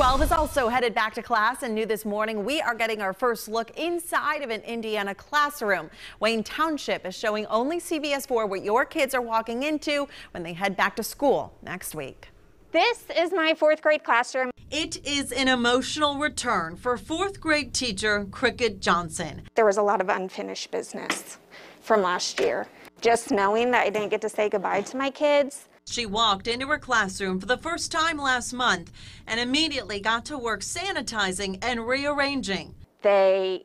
12 is also headed back to class and new this morning we are getting our first look inside of an Indiana classroom. Wayne Township is showing only CBS 4 what your kids are walking into when they head back to school next week. This is my fourth grade classroom. It is an emotional return for fourth grade teacher Cricket Johnson. There was a lot of unfinished business from last year. Just knowing that I didn't get to say goodbye to my kids she walked into her classroom for the first time last month and immediately got to work sanitizing and rearranging. They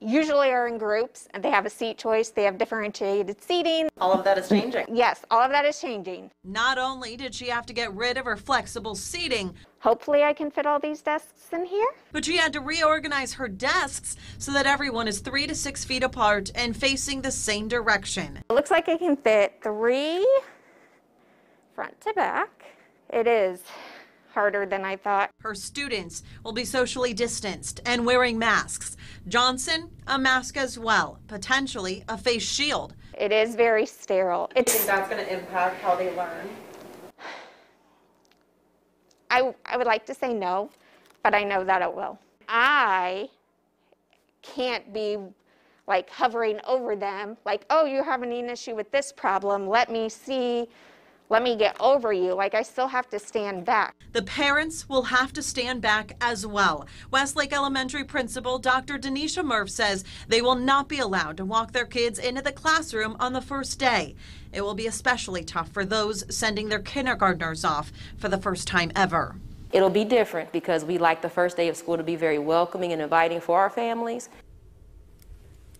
usually are in groups and they have a seat choice. They have differentiated seating. All of that is changing. Yes, all of that is changing. Not only did she have to get rid of her flexible seating, hopefully I can fit all these desks in here, but she had to reorganize her desks so that everyone is three to six feet apart and facing the same direction. It looks like I can fit three front to back. It is harder than I thought. Her students will be socially distanced and wearing masks. Johnson, a mask as well, potentially a face shield. It is very sterile. It's, you think that's going to impact how they learn? I, I would like to say no, but I know that it will. I can't be like hovering over them, like, oh, you're having an issue with this problem. Let me see let me get over you. Like I still have to stand back. The parents will have to stand back as well. Westlake Elementary Principal Dr. Denisha Murph says they will not be allowed to walk their kids into the classroom on the first day. It will be especially tough for those sending their kindergartners off for the first time ever. It'll be different because we like the first day of school to be very welcoming and inviting for our families.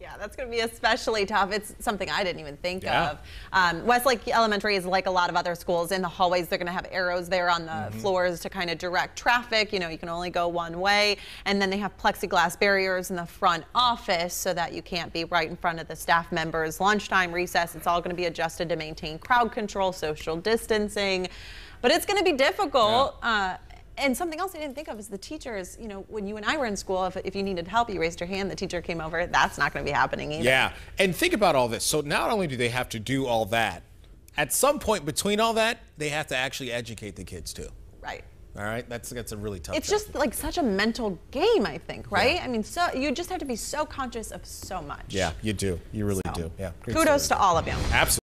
Yeah, that's going to be especially tough. It's something I didn't even think yeah. of. Um, Westlake Elementary is like a lot of other schools. In the hallways, they're going to have arrows there on the mm -hmm. floors to kind of direct traffic. You know, you can only go one way. And then they have plexiglass barriers in the front office so that you can't be right in front of the staff members. Lunchtime, recess, it's all going to be adjusted to maintain crowd control, social distancing. But it's going to be difficult. Yeah. Uh, and something else I didn't think of is the teachers, you know, when you and I were in school, if, if you needed help, you raised your hand, the teacher came over. That's not going to be happening either. Yeah. And think about all this. So not only do they have to do all that, at some point between all that, they have to actually educate the kids too. Right. All right, that's that's a really tough. It's just like such a mental game, I think, right? Yeah. I mean, so you just have to be so conscious of so much. Yeah, you do. You really so. do. Yeah. Kudos to all of you. Absolutely.